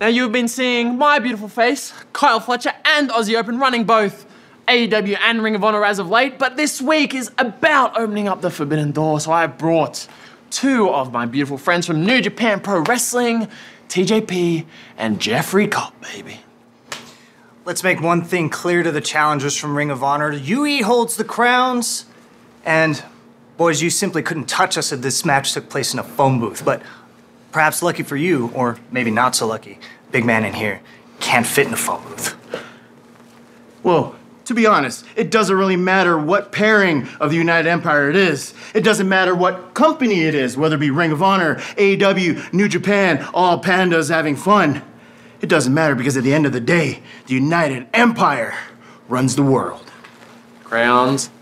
Now, you've been seeing my beautiful face, Kyle Fletcher, and Aussie Open running both AEW and Ring of Honor as of late, but this week is about opening up the forbidden door, so I brought two of my beautiful friends from New Japan Pro Wrestling, TJP and Jeffrey Cobb, baby. Let's make one thing clear to the challengers from Ring of Honor. UE holds the crowns, and boys, you simply couldn't touch us if this match took place in a phone booth. But perhaps lucky for you, or maybe not so lucky, big man in here can't fit in a phone booth. Well, to be honest, it doesn't really matter what pairing of the United Empire it is. It doesn't matter what company it is, whether it be Ring of Honor, AEW, New Japan, all pandas having fun. It doesn't matter because at the end of the day, the United Empire runs the world. Crowns up.